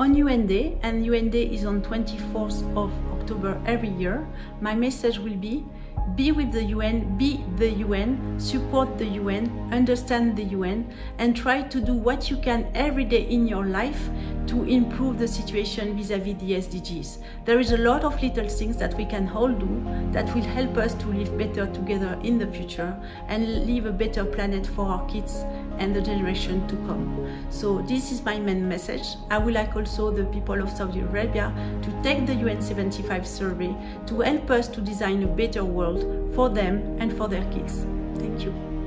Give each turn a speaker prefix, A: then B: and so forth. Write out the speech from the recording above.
A: On UN Day, and UN Day is on 24th of October every year, my message will be be with the UN, be the UN, support the UN, understand the UN, and try to do what you can every day in your life to improve the situation vis-à-vis -vis the SDGs. There is a lot of little things that we can all do that will help us to live better together in the future and leave a better planet for our kids and the generation to come. So this is my main message. I would like also the people of Saudi Arabia to take the UN 75 survey to help us to design a better world for them and for their kids. Thank you.